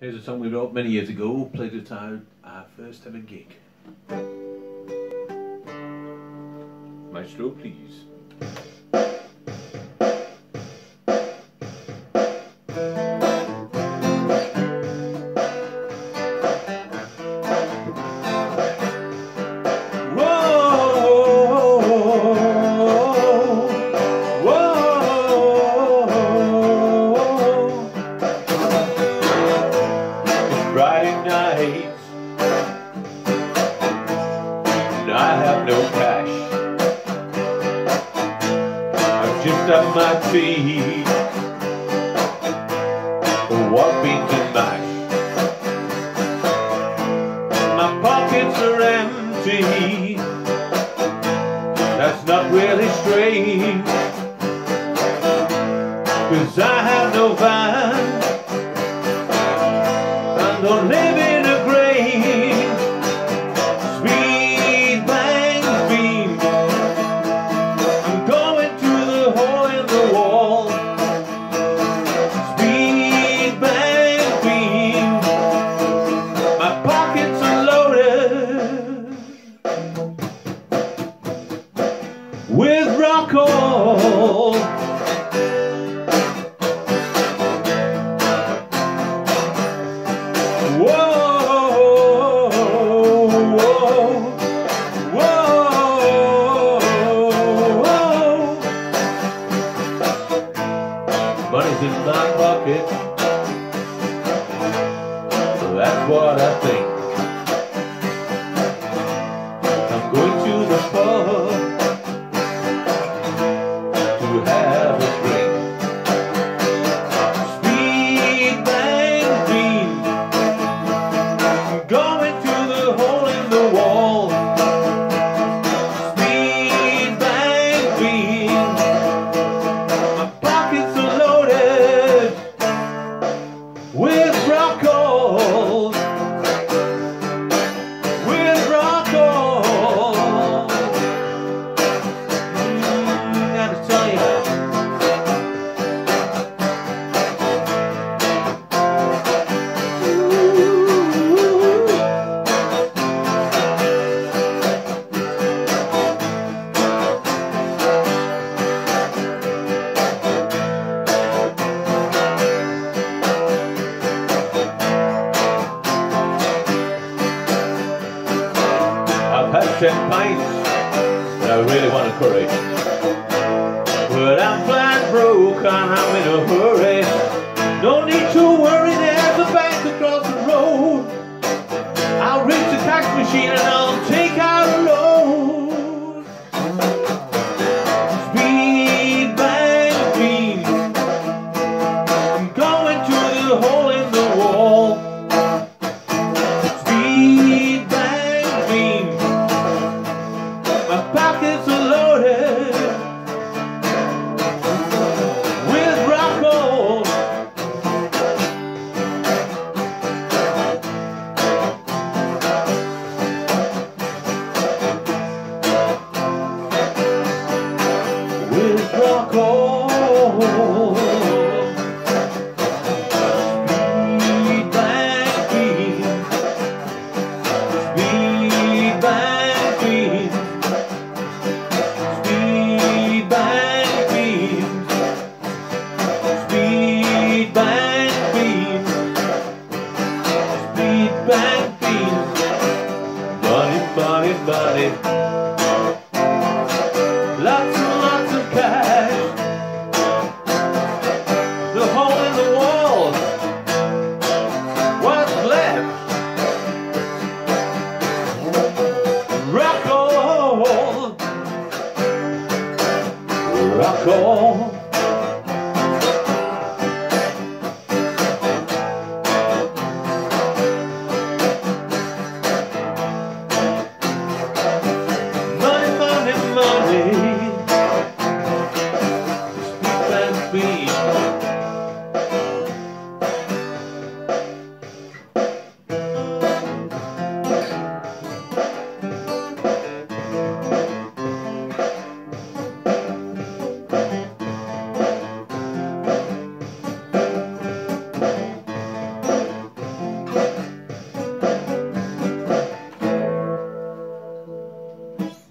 Here's a song we wrote many years ago, played at our, our first ever gig. Maestro, please. just up my feet. Walking by? My pockets are empty. That's not really strange. champagne And I really want a curry But I'm flat broke and I'm in a hurry. No need to Cold.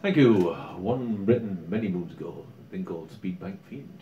Thank you. One written many moons ago, a thing called Speedbank Fiend.